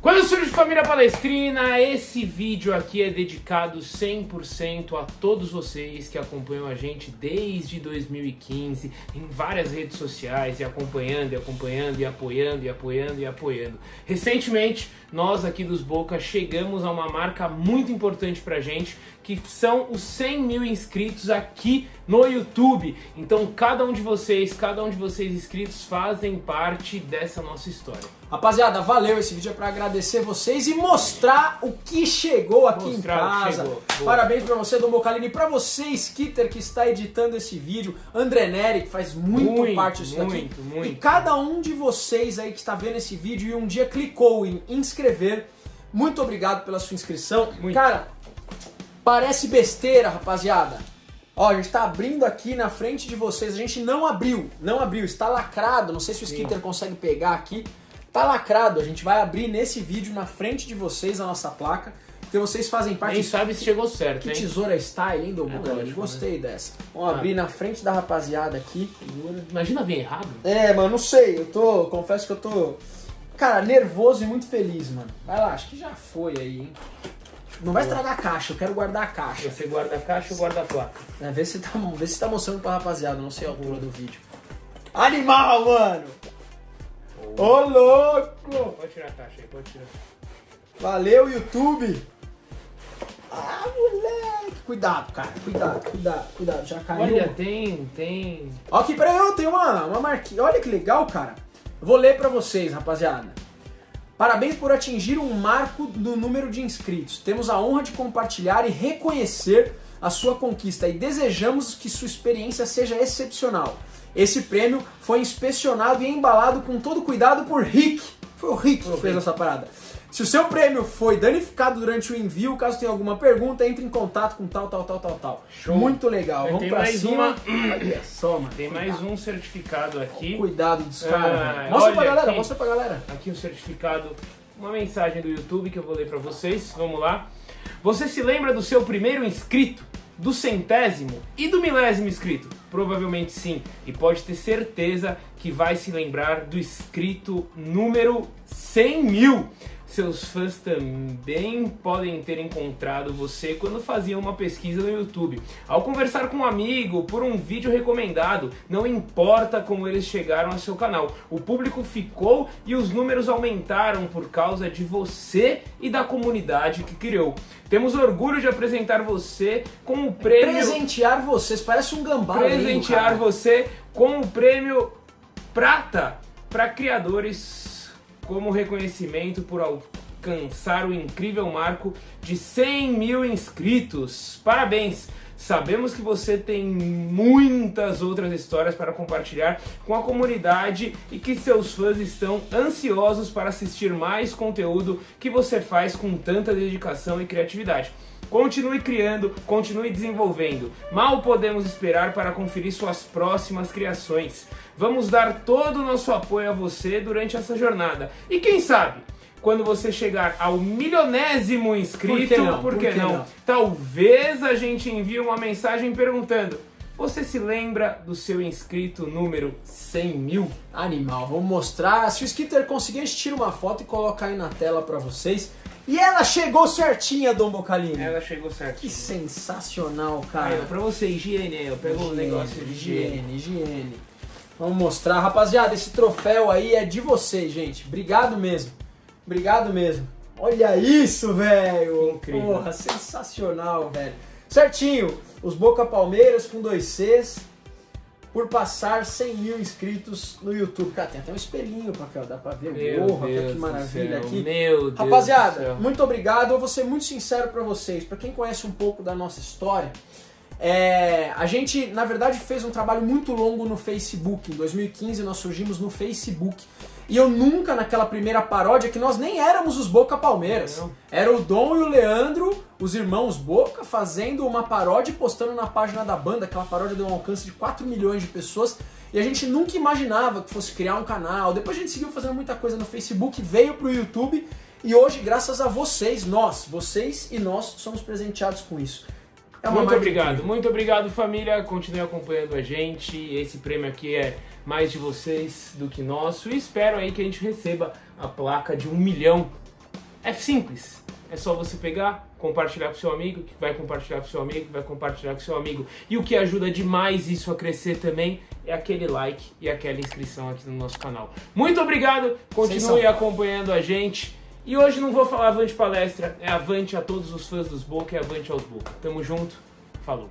Quando surge Família Palestrina, esse vídeo aqui é dedicado 100% a todos vocês que acompanham a gente desde 2015 em várias redes sociais e acompanhando, e acompanhando, e apoiando, e apoiando, e apoiando. Recentemente, nós aqui dos Boca chegamos a uma marca muito importante pra gente, que são os 100 mil inscritos aqui no YouTube. Então, cada um de vocês, cada um de vocês inscritos fazem parte dessa nossa história. Rapaziada, valeu. Esse vídeo é pra agradecer vocês e mostrar o que chegou aqui Mostrar em casa. chegou. Parabéns pra você, Dom Bocalini. Pra você, Skitter, que está editando esse vídeo. André Neri, que faz muito, Muito, parte disso daqui. muito, muito. E cada um de vocês aí que está vendo esse vídeo e um dia clicou em inscrever. Muito obrigado pela sua inscrição. Muito. Cara, parece besteira, rapaziada. Ó, a gente tá abrindo aqui na frente de vocês. A gente não abriu, não abriu, está lacrado. Não sei se o Skitter consegue pegar aqui. Tá lacrado. A gente vai abrir nesse vídeo na frente de vocês a nossa placa. Porque vocês fazem parte. Quem sabe se chegou certo, Que hein? tesoura style, hein, Dom É Gostei dessa. Vamos abrir na frente da rapaziada aqui. Imagina vir errado. É, mano, não sei. Eu tô. Confesso que eu tô. Cara, nervoso e muito feliz, mano. Vai lá, acho que já foi aí, hein? Não vai estragar a caixa, eu quero guardar a caixa. Você guarda a caixa ou guarda a placa? É, vê se tá, vê se tá mostrando pra rapaziada, não sei a altura do vídeo. Animal, mano! Ô, louco! Pode tirar a caixa aí, pode tirar. Valeu, YouTube! Ah, moleque! Cuidado, cara, cuidado, cuidado, cuidado, já caiu. Olha, tem, tem... Ó, aqui, peraí, eu tenho uma, uma marquinha. Olha que legal, cara. Vou ler pra vocês, rapaziada. Parabéns por atingir um marco do número de inscritos. Temos a honra de compartilhar e reconhecer a sua conquista e desejamos que sua experiência seja excepcional. Esse prêmio foi inspecionado e embalado com todo cuidado por Rick. Foi o Rick que fez essa parada. Se o seu prêmio foi danificado durante o envio, caso tenha alguma pergunta, entre em contato com tal, tal, tal, tal, tal. Show. Muito legal. Tem Vamos pra mais cima. uma. Olha só, mano. Tem mais um certificado aqui. Cuidado dos caras. Ah, mostra pra galera, aqui. mostra pra galera. Aqui o certificado, uma mensagem do YouTube que eu vou ler pra vocês. Vamos lá. Você se lembra do seu primeiro inscrito? Do centésimo e do milésimo inscrito? Provavelmente sim. E pode ter certeza que vai se lembrar do inscrito número 100 mil. Seus fãs também podem ter encontrado você quando faziam uma pesquisa no YouTube. Ao conversar com um amigo por um vídeo recomendado, não importa como eles chegaram ao seu canal, o público ficou e os números aumentaram por causa de você e da comunidade que criou. Temos orgulho de apresentar você com o prêmio Presentear vocês, parece um gambá. presentear você com o prêmio Prata para criadores como reconhecimento por alcançar o incrível marco de 100 mil inscritos. Parabéns! Sabemos que você tem muitas outras histórias para compartilhar com a comunidade e que seus fãs estão ansiosos para assistir mais conteúdo que você faz com tanta dedicação e criatividade. Continue criando, continue desenvolvendo. Mal podemos esperar para conferir suas próximas criações. Vamos dar todo o nosso apoio a você durante essa jornada. E quem sabe, quando você chegar ao milionésimo inscrito, Por que não? por Por que que não? não? Talvez a gente envie uma mensagem perguntando: Você se lembra do seu inscrito número 100 mil? Animal, vamos mostrar. Se o Skitter conseguir, a gente tira uma foto e coloca aí na tela pra vocês. E ela chegou certinha, Dom Bocalini. Ela chegou certo. Que sensacional, cara. Aí, pra você, higiene, eu pego um negócio de higiene. higiene, higiene. Vamos mostrar. Rapaziada, esse troféu aí é de vocês, gente. Obrigado mesmo. Obrigado mesmo. Olha isso, velho. Incrível. Porra, sensacional, velho. Certinho. Os Boca Palmeiras com dois Cs. Por passar 100 mil inscritos no YouTube. Cara, tem até um espelhinho pra cá, dá pra ver. Meu Porra, Deus que maravilha aqui. Meu Deus Rapaziada, muito obrigado. Eu vou ser muito sincero pra vocês. Pra quem conhece um pouco da nossa história, é, a gente, na verdade, fez um trabalho muito longo no Facebook. Em 2015 nós surgimos no Facebook. E eu nunca, naquela primeira paródia, que nós nem éramos os Boca Palmeiras. Não. Era o Dom e o Leandro, os irmãos Boca, fazendo uma paródia e postando na página da banda. Aquela paródia deu um alcance de 4 milhões de pessoas. E a gente nunca imaginava que fosse criar um canal. Depois a gente seguiu fazendo muita coisa no Facebook, veio pro YouTube. E hoje, graças a vocês, nós, vocês e nós, somos presenteados com isso. É Muito obrigado, incrível. muito obrigado família. Continue acompanhando a gente. Esse prêmio aqui é mais de vocês do que nosso. E espero aí que a gente receba a placa de um milhão É simples. É só você pegar, compartilhar com seu amigo, que vai compartilhar com seu amigo, que vai compartilhar com seu amigo. E o que ajuda demais isso a crescer também é aquele like e aquela inscrição aqui no nosso canal. Muito obrigado, continue acompanhando a gente. E hoje não vou falar avante palestra, é avante a todos os fãs dos Boca e avante aos Boca. Tamo junto, falou.